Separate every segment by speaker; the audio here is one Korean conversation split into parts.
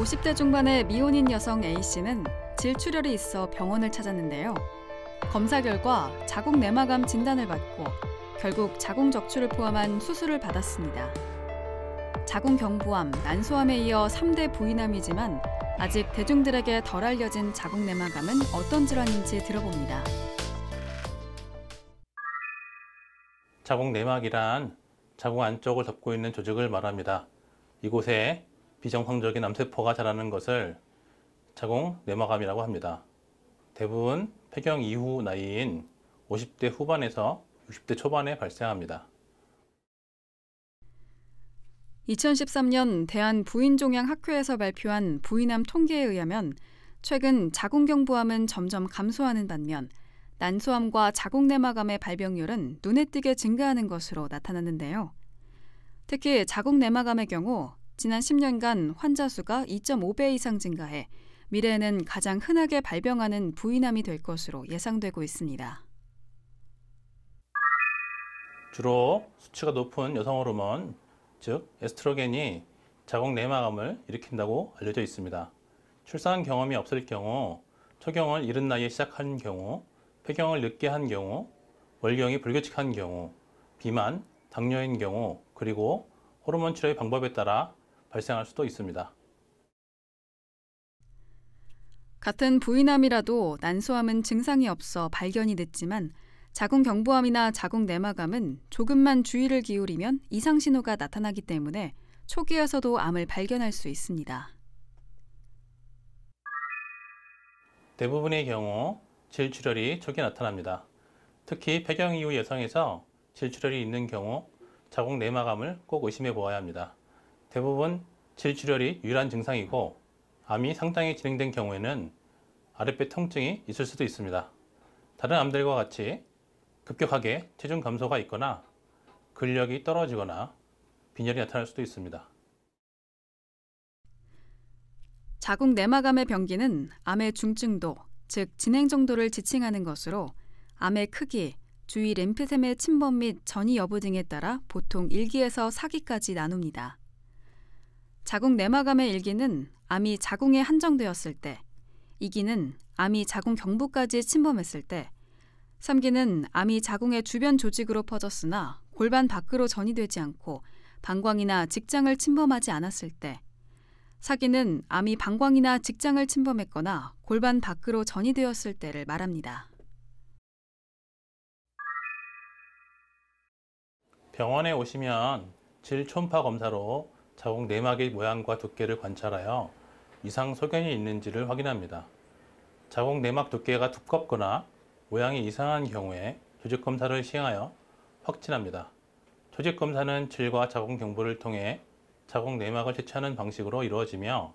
Speaker 1: 50대 중반의 미혼인 여성 A씨는 질출혈이 있어 병원을 찾았는데요. 검사 결과 자궁 내막암 진단을 받고 결국 자궁 적출을 포함한 수술을 받았습니다. 자궁 경부암, 난소암에 이어 3대 부인암이지만 아직 대중들에게 덜 알려진 자궁 내막암은 어떤 질환인지 들어봅니다.
Speaker 2: 자궁 내막이란 자궁 안쪽을 덮고 있는 조직을 말합니다. 이곳에 비정상적인 암세포가 자라는 것을 자궁 내막암이라고 합니다. 대부분 폐경 이후 나이인 50대 후반에서 60대 초반에 발생합니다.
Speaker 1: 2013년 대한 부인종양학회에서 발표한 부인암 통계에 의하면 최근 자궁경부암은 점점 감소하는 반면 난소암과 자궁내막암의 발병률은 눈에 띄게 증가하는 것으로 나타났는데요. 특히 자궁내막암의 경우 지난 10년간 환자 수가 2.5배 이상 증가해 미래에는 가장 흔하게 발병하는 부인암이 될 것으로 예상되고 있습니다.
Speaker 2: 주로 수치가 높은 여성 호르몬, 즉 에스트로겐이 자궁 내막암을 일으킨다고 알려져 있습니다. 출산 경험이 없을 경우, 초경을 이른 나이에 시작한 경우, 폐경을 늦게 한 경우, 월경이 불규칙한 경우, 비만, 당뇨인 경우, 그리고 호르몬 치료의 방법에 따라 발생할 수도 있습니다.
Speaker 1: 같은 부인암이라도 난소암은 증상이 없어 발견이 늦지만 자궁 경부암이나 자궁 내막암은 조금만 주의를 기울이면 이상 신호가 나타나기 때문에 초기에서도 암을 발견할 수 있습니다.
Speaker 2: 대부분의 경우 질출혈이 초기 나타납니다. 특히 폐경 이후 여성에서 질출혈이 있는 경우 자궁 내막암을 꼭 의심해 보아야 합니다. 대부분 질출혈이 유일한 증상이고 암이 상당히 진행된 경우에는 아랫배 통증이 있을 수도 있습니다. 다른 암들과 같이 급격하게 체중 감소가 있거나 근력이 떨어지거나 빈혈이 나타날 수도 있습니다.
Speaker 1: 자궁 내막암의 병기는 암의 중증도, 즉 진행 정도를 지칭하는 것으로 암의 크기, 주위 림프샘의 침범 및 전이 여부 등에 따라 보통 1기에서 4기까지 나눕니다. 자궁 내막암의 1기는 암이 자궁에 한정되었을 때, 2기는 암이 자궁 경부까지 침범했을 때, 3기는 암이 자궁의 주변 조직으로 퍼졌으나 골반 밖으로 전이되지 않고 방광이나 직장을 침범하지 않았을 때, 4기는 암이 방광이나 직장을 침범했거나 골반 밖으로 전이되었을 때를 말합니다.
Speaker 2: 병원에 오시면 질 초음파 검사로 자궁 내막의 모양과 두께를 관찰하여 이상 소견이 있는지를 확인합니다. 자궁 내막 두께가 두껍거나 모양이 이상한 경우에 조직 검사를 시행하여 확진합니다. 조직 검사는 질과 자궁 경부를 통해 자궁 내막을 채취하는 방식으로 이루어지며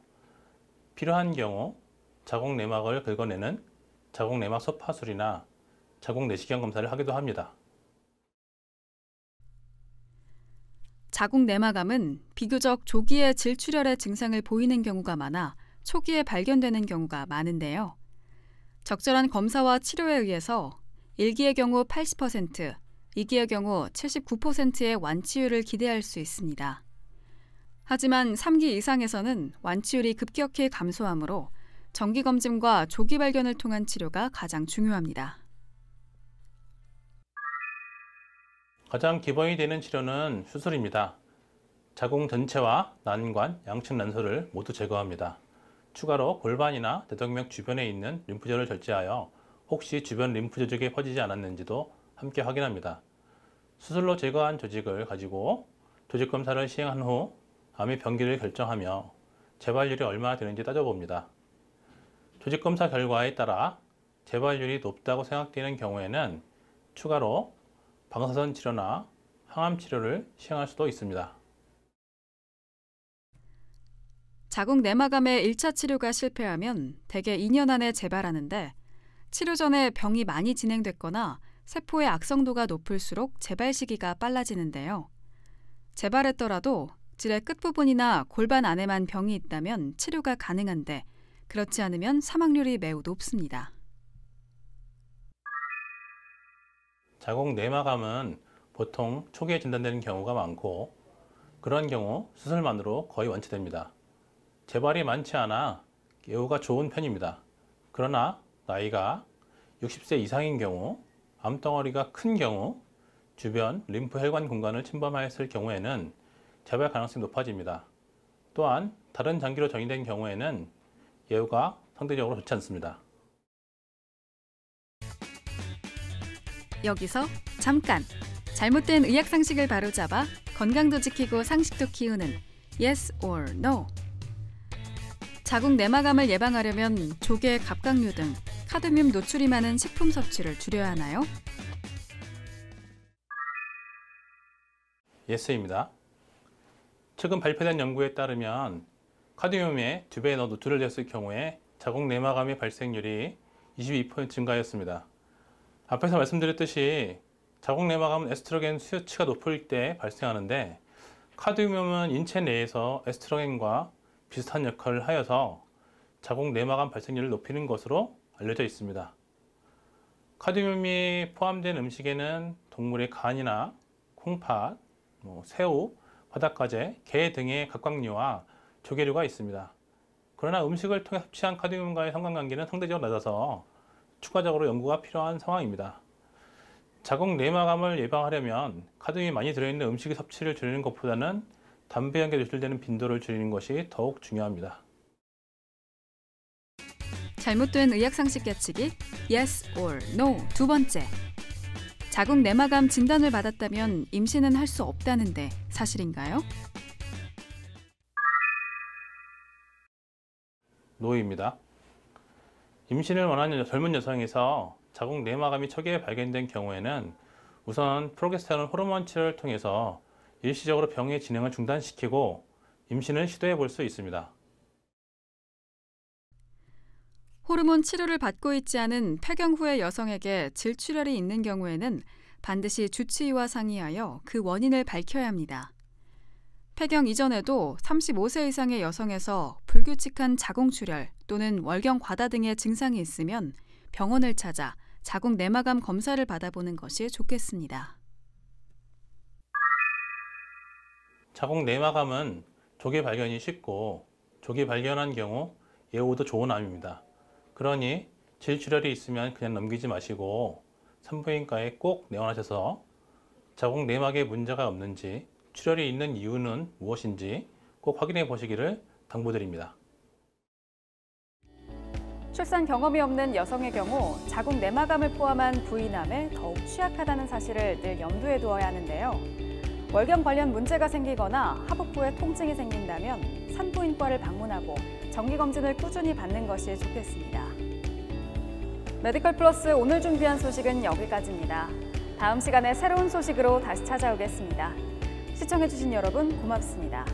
Speaker 2: 필요한 경우 자궁 내막을 긁어내는 자궁 내막 소파술이나 자궁 내시경 검사를 하기도 합니다.
Speaker 1: 자궁 내막암은 비교적 조기에 질출혈의 증상을 보이는 경우가 많아 초기에 발견되는 경우가 많은데요. 적절한 검사와 치료에 의해서 1기의 경우 80%, 2기의 경우 79%의 완치율을 기대할 수 있습니다. 하지만 3기 이상에서는 완치율이 급격히 감소하므로 정기검진과 조기 발견을 통한 치료가 가장 중요합니다.
Speaker 2: 가장 기본이 되는 치료는 수술입니다. 자궁 전체와 난관, 양측 난소를 모두 제거합니다. 추가로 골반이나 대동맥 주변에 있는 림프절을 절제하여 혹시 주변 림프 조직에 퍼지지 않았는지도 함께 확인합니다. 수술로 제거한 조직을 가지고 조직 검사를 시행한 후 암의 병기를 결정하며 재발률이 얼마나 되는지 따져봅니다. 조직 검사 결과에 따라 재발률이 높다고 생각되는 경우에는 추가로 방사선 치료나 항암 치료를 시행할 수도 있습니다.
Speaker 1: 자궁 내막암의 1차 치료가 실패하면 대개 2년 안에 재발하는데 치료 전에 병이 많이 진행됐거나 세포의 악성도가 높을수록 재발 시기가 빨라지는데요. 재발했더라도 질의 끝부분이나 골반 안에만 병이 있다면 치료가 가능한데 그렇지 않으면 사망률이 매우 높습니다.
Speaker 2: 자궁 내막암은 보통 초기에 진단되는 경우가 많고 그런 경우 수술만으로 거의 완치됩니다. 재발이 많지 않아 예후가 좋은 편입니다. 그러나 나이가 60세 이상인 경우, 암덩어리가 큰 경우, 주변 림프 혈관 공간을 침범하였을 경우에는 재발 가능성이 높아집니다. 또한 다른 장기로 전이된 경우에는 예후가 상대적으로 좋지 않습니다.
Speaker 1: 여기서 잠깐 잘못된 의학 상식을 바로잡아 건강도 지키고 상식도 키우는 Yes or No. 자궁 내마감을 예방하려면 조개, 갑각류 등 카드뮴 노출이 많은 식품 섭취를 줄여야 하나요?
Speaker 2: 예스입니다. 최근 발표된 연구에 따르면 카드뮴에 두 배의 노출을 냈을 경우에 자궁 내마감의 발생률이 22% 증가했습니다. 앞에서 말씀드렸듯이 자궁 내마감은 에스트로겐 수치가 높을 때 발생하는데 카드뮴은 인체 내에서 에스트로겐과 비슷한 역할을 하여서 자궁 내마감 발생률을 높이는 것으로 알려져 있습니다. 카드뮴이 포함된 음식에는 동물의 간이나 콩팥, 뭐 새우, 바닷가재, 게 등의 각광류와 조개류가 있습니다. 그러나 음식을 통해 섭취한 카드뮴과의 상관관계는 상대적으로 낮아서 추가적으로 연구가 필요한 상황입니다. 자궁 내마감을 예방하려면 카드뮴이 많이 들어있는 음식 섭취를 줄이는 것보다는 담배 연기에 노출되는 빈도를 줄이는 것이 더욱 중요합니다.
Speaker 1: 잘못된 의학 상식 깨치기 Yes or No 두 번째 자궁 내마감 진단을 받았다면 임신은 할 수 없다는데 사실인가요?
Speaker 2: 노입니다. 임신을 원하는 젊은 여성에서 자궁 내마감이 초기에 발견된 경우에는 우선 프로게스테론 호르몬 치료를 통해서 일시적으로 병의 진행을 중단시키고 임신을 시도해 볼 수 있습니다.
Speaker 1: 호르몬 치료를 받고 있지 않은 폐경 후의 여성에게 질출혈이 있는 경우에는 반드시 주치의와 상의하여 그 원인을 밝혀야 합니다. 폐경 이전에도 35세 이상의 여성에서 불규칙한 자궁출혈 또는 월경 과다 등의 증상이 있으면 병원을 찾아 자궁 내마감 검사를 받아보는 것이 좋겠습니다.
Speaker 2: 자궁 내마감은 조기 발견이 쉽고 조기 발견한 경우 예후도 좋은 암입니다. 그러니 질출혈이 있으면 그냥 넘기지 마시고 산부인과에 꼭 내원하셔서 자궁 내막에 문제가 없는지 출혈이 있는 이유는 무엇인지 꼭 확인해 보시기를 당부드립니다.
Speaker 1: 출산 경험이 없는 여성의 경우 자궁 내마감을 포함한 부인암에 더욱 취약하다는 사실을 늘 염두에 두어야 하는데요. 월경 관련 문제가 생기거나 하복부에 통증이 생긴다면 산부인과를 방문하고 정기검진을 꾸준히 받는 것이 좋겠습니다. 메디컬 플러스 오늘 준비한 소식은 여기까지입니다. 다음 시간에 새로운 소식으로 다시 찾아오겠습니다. 시청해주신 여러분 고맙습니다.